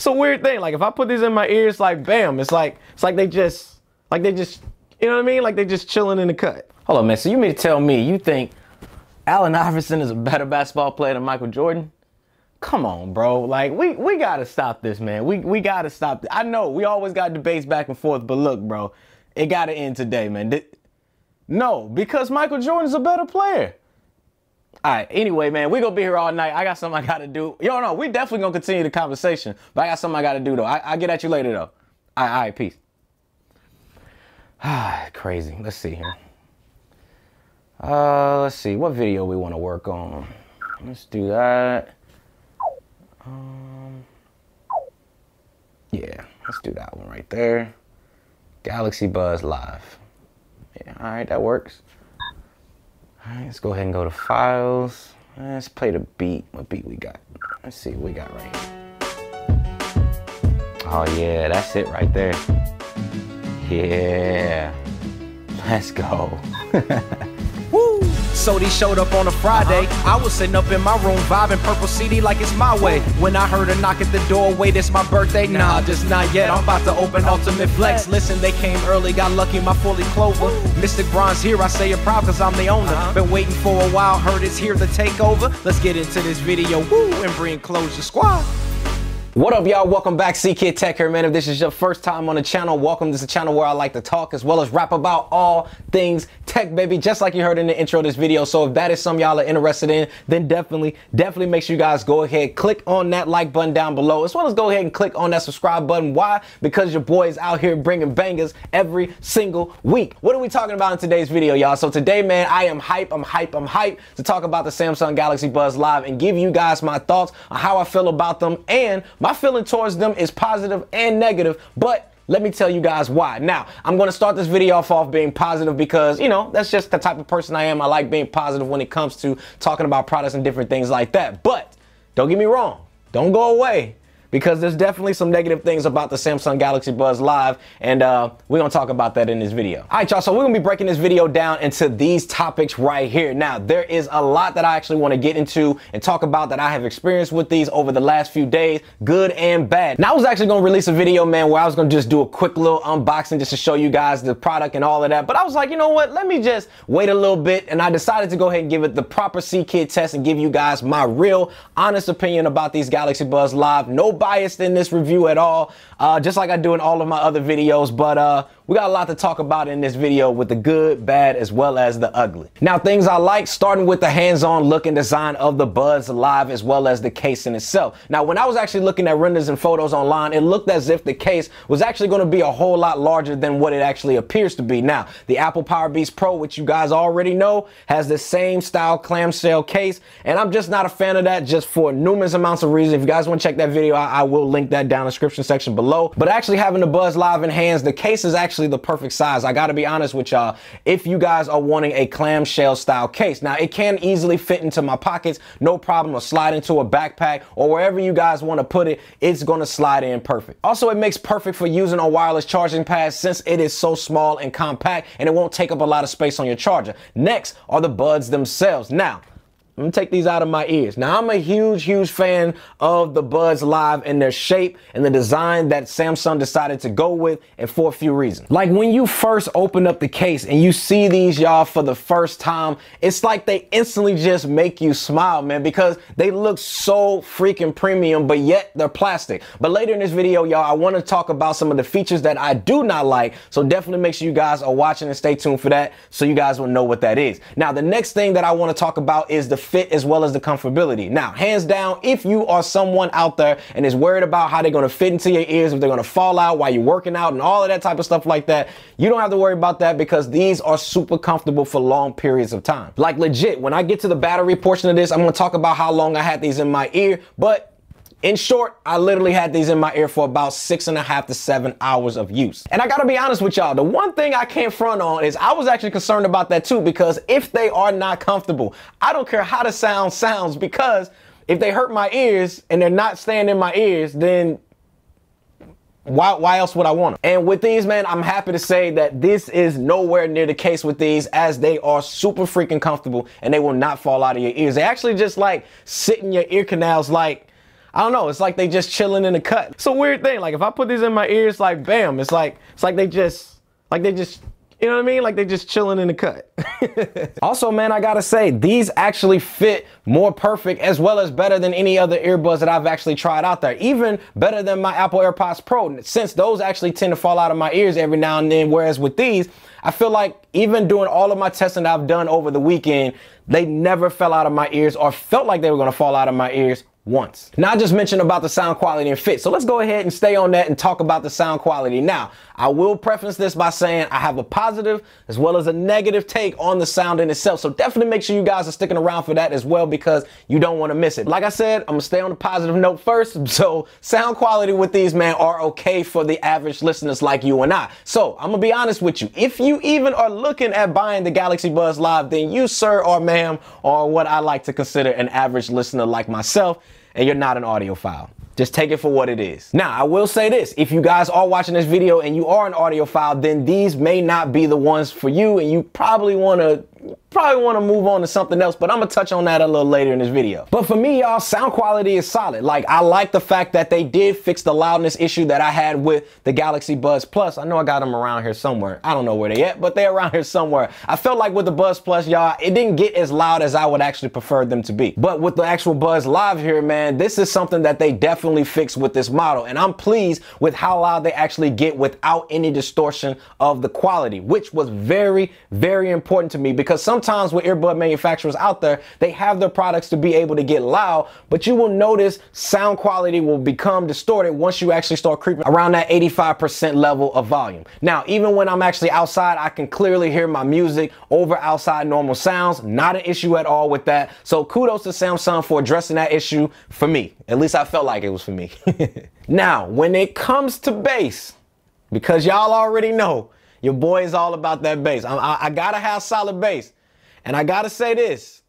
it's a weird thing. Like if I put these in my ears, like bam, it's like it's like they just like they just you know what I mean? Like they just chilling in the cut. Hold on, man. So you mean to tell me you think Allen Iverson is a better basketball player than Michael Jordan? Come on, bro. Like we we gotta stop this, man. We we gotta stop. I know we always got debates back and forth, but look, bro, it gotta end today, man. No, because Michael Jordan's a better player. All right. Anyway, man, we gonna be here all night. I got something I gotta do. Yo, no, we definitely gonna continue the conversation, but I got something I gotta do though. I, I'll get at you later though. All right, all right, peace. Ah, crazy. Let's see here. Uh, let's see what video we want to work on. Let's do that. Um, yeah, let's do that one right there. Galaxy Buds Live. Yeah, all right, that works. All right, let's go ahead and go to files. Let's play the beat. What beat we got? Let's see what we got right here. Oh yeah, that's it right there. Yeah. Let's go. So they showed up on a Friday. Uh-huh. I was sitting up in my room vibing purple CD like it's my way. When I heard a knock at the door, wait, it's my birthday. Nah, just not yet. I'm about to open Ultimate Flex. Listen, they came early, got lucky, my fully clover. Mystic Bronze here, I say it proud cause I'm the owner. Uh-huh. Been waiting for a while, heard it's here to take over. Let's get into this video, woo, and bring closure squad. What up, y'all? Welcome back. C-Kid Tech here, man. If this is your first time on the channel, welcome. This is a channel where I like to talk as well as rap about all things tech, baby, just like you heard in the intro of this video. So if that is something y'all are interested in, then definitely, definitely make sure you guys go ahead, click on that like button down below, as well as go ahead and click on that subscribe button. Why? Because your boy is out here bringing bangers every single week. What are we talking about in today's video, y'all? So today, man, I am hype, I'm hype, I'm hype to talk about the Samsung Galaxy Buds Live and give you guys my thoughts on how I feel about them and my feeling towards them is positive and negative, but let me tell you guys why. Now, I'm going to start this video off off being positive because, you know, that's just the type of person I am. I like being positive when it comes to talking about products and different things like that. But don't get me wrong. Don't go away because there's definitely some negative things about the Samsung Galaxy Buds Live, and uh, we're gonna talk about that in this video. All right, y'all, so we're gonna be breaking this video down into these topics right here. Now, there is a lot that I actually wanna get into and talk about that I have experienced with these over the last few days, good and bad. Now, I was actually gonna release a video, man, where I was gonna just do a quick little unboxing just to show you guys the product and all of that, but I was like, you know what, let me just wait a little bit, and I decided to go ahead and give it the proper C-Kid test and give you guys my real, honest opinion about these Galaxy Buds Live. No biased in this review at all, uh, just like I do in all of my other videos. But uh, we got a lot to talk about in this video with the good, bad, as well as the ugly. Now, things I like, starting with the hands-on look and design of the Buds Live, as well as the case in itself. Now, when I was actually looking at renders and photos online, it looked as if the case was actually going to be a whole lot larger than what it actually appears to be. Now, the Apple PowerBeats Pro, which you guys already know, has the same style clamshell case, and I'm just not a fan of that just for numerous amounts of reasons. If you guys want to check that video, I, I will link that down in the description section below. But actually having the Buds Live in hands, the case is actually actually the perfect size. I gotta be honest with y'all. If you guys are wanting a clamshell style case, now it can easily fit into my pockets, no problem, or slide into a backpack or wherever you guys wanna put it, it's gonna slide in perfect. Also, it makes perfect for using on wireless charging pads since it is so small and compact and it won't take up a lot of space on your charger. Next are the buds themselves. Now, let me take these out of my ears. Now, I'm a huge, huge fan of the Buds Live and their shape and the design that Samsung decided to go with, and for a few reasons. Like when you first open up the case and you see these, y'all, for the first time, it's like they instantly just make you smile, man, because they look so freaking premium, but yet they're plastic. But later in this video, y'all, I want to talk about some of the features that I do not like, so definitely make sure you guys are watching and stay tuned for that so you guys will know what that is. Now, the next thing that I want to talk about is the fit as well as the comfortability. Now, hands down, if you are someone out there and is worried about how they're to fit into your ears, if they're to fall out while you're working out and all of that type of stuff like that, you don't have to worry about that because these are super comfortable for long periods of time. Like legit, when I get to the battery portion of this, I'm to talk about how long I had these in my ear, but in short, I literally had these in my ear for about six and a half to seven hours of use. And I gotta be honest with y'all, the one thing I can't front on is I was actually concerned about that too, because if they are not comfortable, I don't care how the sound sounds, because if they hurt my ears and they're not staying in my ears, then why, why else would I want them? And with these, man, I'm happy to say that this is nowhere near the case with these as they are super freaking comfortable and they will not fall out of your ears. They actually just like sit in your ear canals like I don't know. It's like they just chilling in the cut. It's a weird thing. Like if I put these in my ears, like bam, it's like it's like they just like they just you know what I mean? Like they just chilling in the cut. also, man, I gotta say, these actually fit more perfect as well as better than any other earbuds that I've actually tried out there. Even better than my Apple AirPods Pro, since those actually tend to fall out of my ears every now and then. Whereas with these, I feel like even doing all of my testing I've done over the weekend, they never fell out of my ears or felt like they were gonna fall out of my ears once. Now I just mentioned about the sound quality and fit. So let's go ahead and stay on that and talk about the sound quality. Now, I will preface this by saying I have a positive as well as a negative take on the sound in itself. So definitely make sure you guys are sticking around for that as well because you don't want to miss it. Like I said, I'm gonna stay on the positive note first. So sound quality with these, man, are okay for the average listeners like you and I. So I'm gonna be honest with you. If you even are looking at buying the Galaxy Buds Live, then you, sir or ma'am, are what I like to consider an average listener like myself and you're not an audiophile. Just take it for what it is. Now, I will say this. If you guys are watching this video and you are an audiophile, then these may not be the ones for you and you probably want to probably want to move on to something else, but I'm gonna touch on that a little later in this video. But for me, y'all, sound quality is solid. Like, I like the fact that they did fix the loudness issue that I had with the Galaxy Buds Plus. I know I got them around here somewhere. I don't know where they at, but they're around here somewhere. I felt like with the Buds Plus, y'all, it didn't get as loud as I would actually prefer them to be. But with the actual Buds Live here, man, this is something that they definitely fixed with this model. And I'm pleased with how loud they actually get without any distortion of the quality, which was very, very important to me because sometimes sometimes with earbud manufacturers out there, they have their products to be able to get loud, but you will notice sound quality will become distorted once you actually start creeping around that 85% level of volume. Now, even when I'm actually outside, I can clearly hear my music over outside normal sounds. Not an issue at all with that. So kudos to Samsung for addressing that issue for me. At least I felt like it was for me. now, when it comes to bass, because y'all already know, your boy is all about that bass. I, I, I gotta have solid bass. And I gotta say this.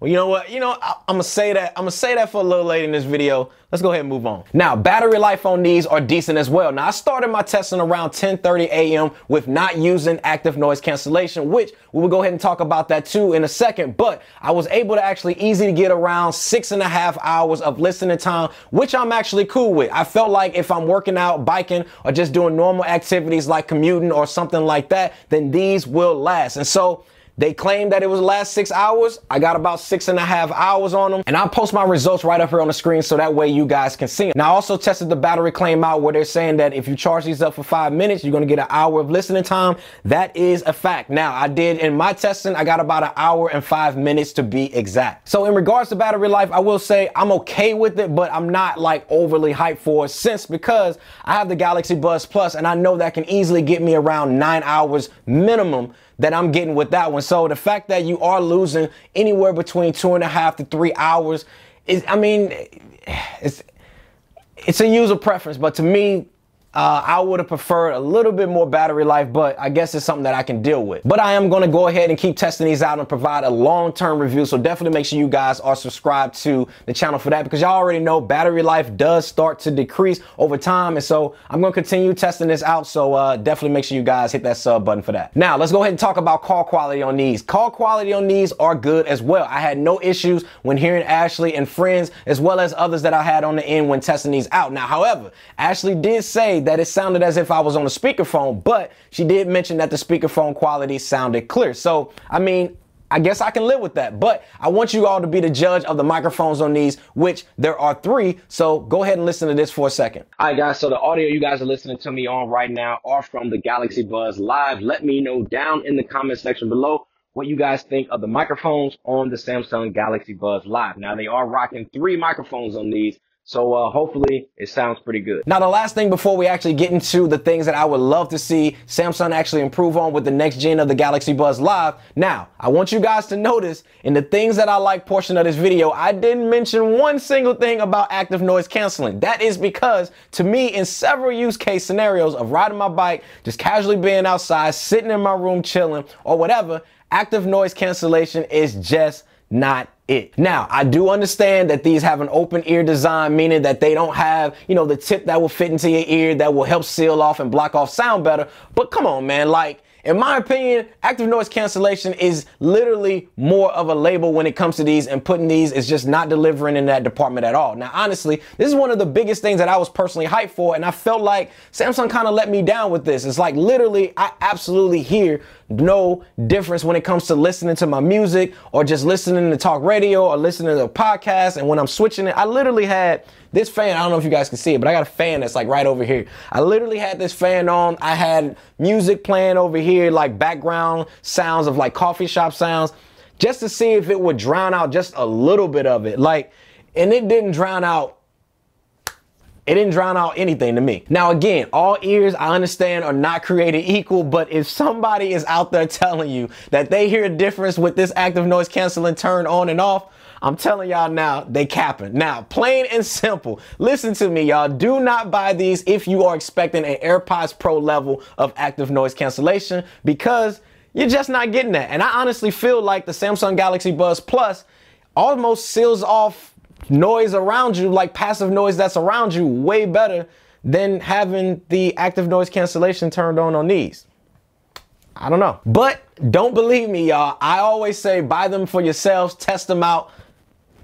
Well, you know what? You know, I, am gonna say that. I'm gonna say that for a little later in this video. Let's go ahead and move on. Now, battery life on these are decent as well. Now, I started my testing around 10:30 a.m. with not using active noise cancellation, which we will go ahead and talk about that too in a second. But I was able to actually easily get around six and a half hours of listening time, which I'm actually cool with. I felt like if I'm working out, biking, or just doing normal activities like commuting or something like that, then these will last. And so they claimed that it was the last six hours. I got about six and a half hours on them. And I'll post my results right up here on the screen so that way you guys can see them. Now I also tested the battery claim out where they're saying that if you charge these up for five minutes, you're gonna get an hour of listening time. That is a fact. Now I did in my testing, I got about an hour and five minutes to be exact. So in regards to battery life, I will say I'm okay with it, but I'm not like overly hyped for it since because I have the Galaxy Buds Plus and I know that can easily get me around nine hours minimum that I'm getting with that one. So the fact that you are losing anywhere between two and a half to three hours is, I mean, it's it's a user preference, but to me, uh, I would have preferred a little bit more battery life, but I guess it's something that I can deal with. But I am going to go ahead and keep testing these out and provide a long-term review. So definitely make sure you guys are subscribed to the channel for that because y'all already know battery life does start to decrease over time. And so I'm going to continue testing this out. So uh, definitely make sure you guys hit that sub button for that. Now let's go ahead and talk about call quality on these. Call quality on these are good as well. I had no issues when hearing Ashley and friends as well as others that I had on the end when testing these out. Now, however, Ashley did say that it sounded as if I was on a speakerphone, but she did mention that the speakerphone quality sounded clear. So, I mean, I guess I can live with that. But I want you all to be the judge of the microphones on these, which there are three. So go ahead and listen to this for a second. All right, guys. So the audio you guys are listening to me on right now are from the Galaxy Buds Live. Let me know down in the comment section below what you guys think of the microphones on the Samsung Galaxy Buds Live. Now they are rocking three microphones on these. So uh, hopefully it sounds pretty good. Now the last thing before we actually get into the things that I would love to see Samsung actually improve on with the next gen of the Galaxy Buds Live. Now I want you guys to notice in the things that I like portion of this video, I didn't mention one single thing about active noise canceling. That is because to me in several use case scenarios of riding my bike, just casually being outside, sitting in my room chilling or whatever, active noise cancellation is just not it. Now, I do understand that these have an open ear design, meaning that they don't have, you know, the tip that will fit into your ear that will help seal off and block off sound better. But come on, man, like, in my opinion, active noise cancellation is literally more of a label when it comes to these and putting these is just not delivering in that department at all. Now, honestly, this is one of the biggest things that I was personally hyped for and I felt like Samsung kind of let me down with this. It's like literally, I absolutely hear no difference when it comes to listening to my music or just listening to talk radio or listening to a podcast. And when I'm switching it, I literally had this fan, I don't know if you guys can see it, but I got a fan that's like right over here. I literally had this fan on. I had music playing over here, like background sounds of like coffee shop sounds, just to see if it would drown out just a little bit of it. Like, and it didn't drown out it didn't drown out anything to me. Now, again, all ears I understand are not created equal, but if somebody is out there telling you that they hear a difference with this active noise canceling turn on and off, I'm telling y'all now, they capping. Now, plain and simple, listen to me, y'all. Do not buy these if you are expecting an AirPods Pro level of active noise cancellation because you're just not getting that. And I honestly feel like the Samsung Galaxy Buds Plus almost seals off noise around you, like passive noise that's around you, way better than having the active noise cancellation turned on on these. I don't know. But don't believe me, y'all. I always say buy them for yourselves, test them out.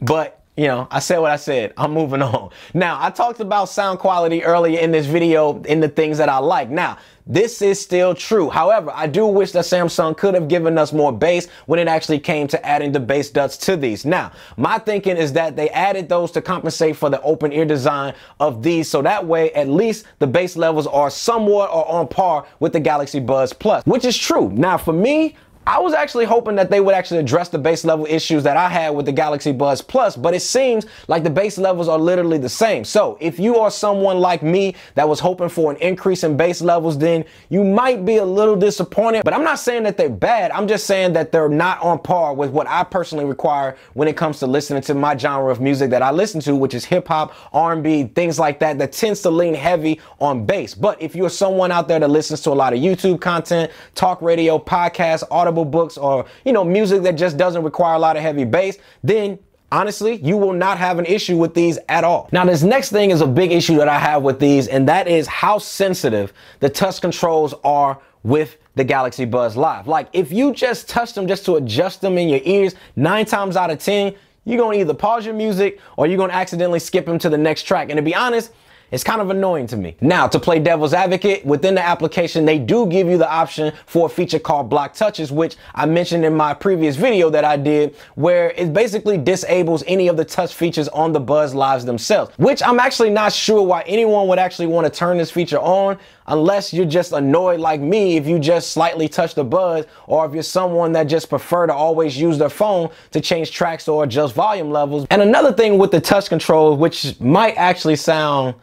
But you know, I said what I said. I'm moving on. Now, I talked about sound quality earlier in this video in the things that I like. Now, this is still true. However, I do wish that Samsung could have given us more bass when it actually came to adding the bass ducts to these. Now, my thinking is that they added those to compensate for the open ear design of these. So that way, at least the bass levels are somewhat or on par with the Galaxy Buds Plus, which is true. Now, for me, I was actually hoping that they would actually address the bass level issues that I had with the Galaxy Buds Plus, but it seems like the bass levels are literally the same. So if you are someone like me that was hoping for an increase in bass levels, then you might be a little disappointed. But I'm not saying that they're bad. I'm just saying that they're not on par with what I personally require when it comes to listening to my genre of music that I listen to, which is hip hop, R&B, things like that, that tends to lean heavy on bass. But if you're someone out there that listens to a lot of YouTube content, talk radio, podcasts, audible books or, you know, music that just doesn't require a lot of heavy bass, then honestly, you will not have an issue with these at all. Now, this next thing is a big issue that I have with these, and that is how sensitive the touch controls are with the Galaxy Buds Live. Like, if you just touch them just to adjust them in your ears, nine times out of 10, you're gonna either pause your music or you're gonna accidentally skip them to the next track. And to be honest, it's kind of annoying to me. Now, to play devil's advocate, within the application, they do give you the option for a feature called block touches, which I mentioned in my previous video that I did, where it basically disables any of the touch features on the Buds Lives themselves, which I'm actually not sure why anyone would actually want to turn this feature on unless you're just annoyed like me if you just slightly touch the Buds or if you're someone that just prefer to always use their phone to change tracks or adjust volume levels. And another thing with the touch control, which might actually sound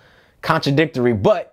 contradictory, but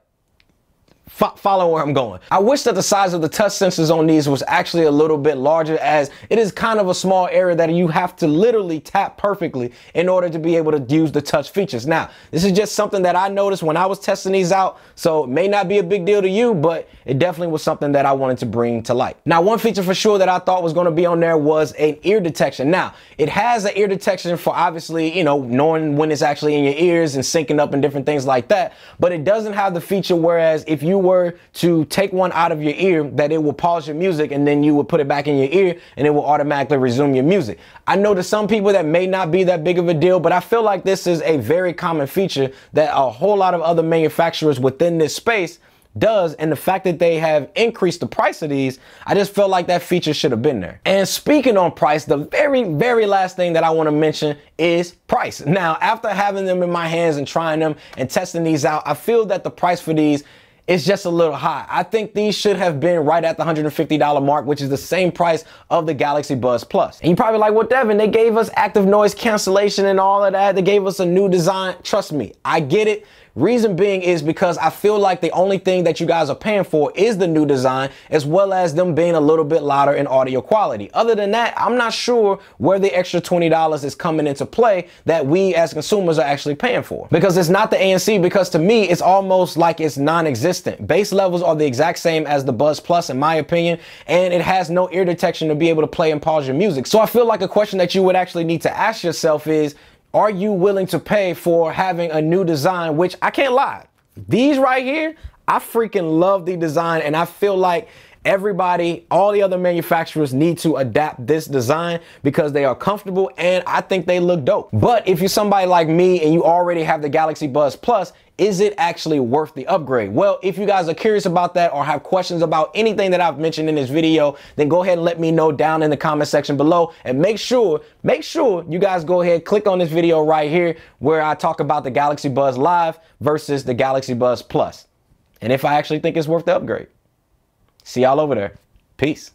follow where I'm going. I wish that the size of the touch sensors on these was actually a little bit larger as it is kind of a small area that you have to literally tap perfectly in order to be able to use the touch features. Now, this is just something that I noticed when I was testing these out, so it may not be a big deal to you, but it definitely was something that I wanted to bring to light. Now, one feature for sure that I thought was going to be on there was an ear detection. Now, it has an ear detection for obviously, you know, knowing when it's actually in your ears and syncing up and different things like that, but it doesn't have the feature whereas if you were to take one out of your ear, that it will pause your music and then you would put it back in your ear and it will automatically resume your music. I know to some people that may not be that big of a deal, but I feel like this is a very common feature that a whole lot of other manufacturers within this space does and the fact that they have increased the price of these i just felt like that feature should have been there and speaking on price the very very last thing that i want to mention is price now after having them in my hands and trying them and testing these out i feel that the price for these it's just a little high. I think these should have been right at the $150 mark, which is the same price of the Galaxy Buds Plus. And you probably like, well, Devin, they gave us active noise cancellation and all of that. They gave us a new design. Trust me, I get it. Reason being is because I feel like the only thing that you guys are paying for is the new design, as well as them being a little bit louder in audio quality. Other than that, I'm not sure where the extra $20 is coming into play that we as consumers are actually paying for. Because it's not the ANC, because to me, it's almost like it's non-existent. Bass levels are the exact same as the Buds Plus, in my opinion, and it has no ear detection to be able to play and pause your music. So I feel like a question that you would actually need to ask yourself is, are you willing to pay for having a new design, which I can't lie. These right here, I freaking love the design and I feel like Everybody, all the other manufacturers need to adapt this design because they are comfortable and I think they look dope. But if you're somebody like me and you already have the Galaxy Buds Plus, is it actually worth the upgrade? Well, if you guys are curious about that or have questions about anything that I've mentioned in this video, then go ahead and let me know down in the comment section below and make sure, make sure you guys go ahead, click on this video right here where I talk about the Galaxy Buds Live versus the Galaxy Buds Plus. And if I actually think it's worth the upgrade. See y'all over there. Peace.